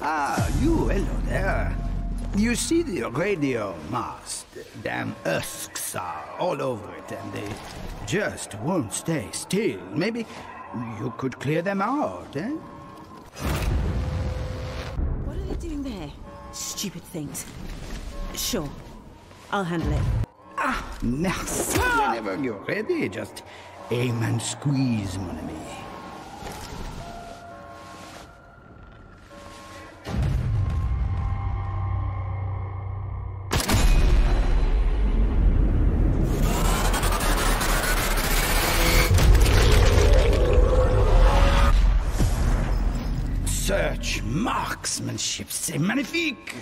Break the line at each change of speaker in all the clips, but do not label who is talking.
Ah, you, hello there. You see the radio mast? Damn usks are all over it, and they just won't stay still. Maybe you could clear them out, eh?
What are they doing there? Stupid things. Sure. I'll handle it.
Ah, merci. Whenever you're ready, just aim and squeeze, mon ami. Search marksmanship, c'est magnifique!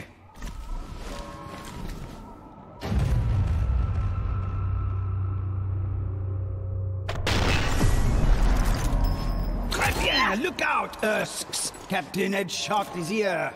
Très bien, look out, Usks! Captain Headshot is here.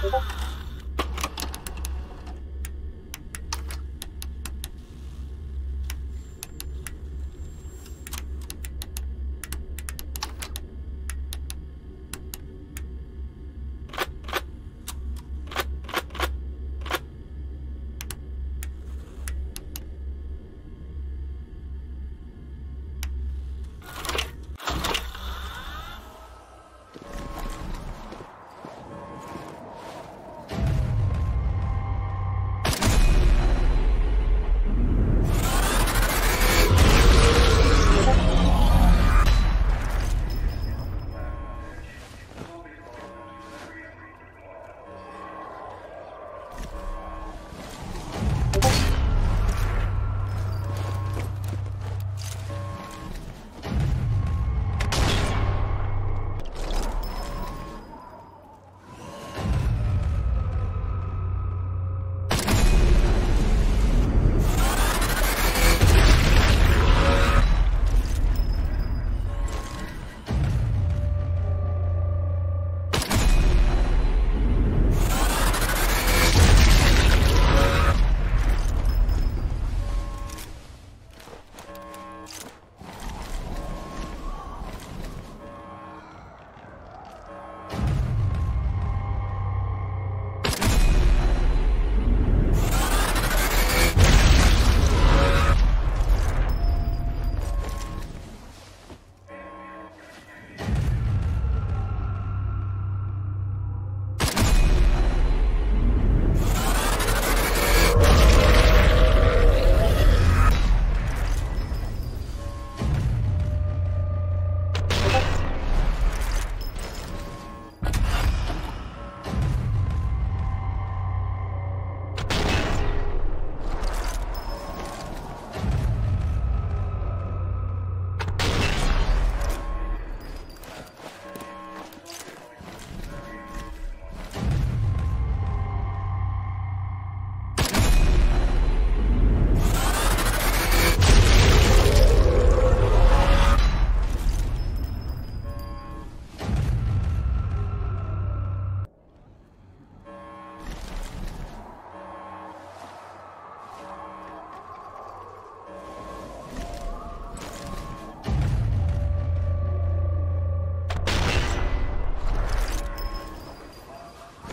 不动。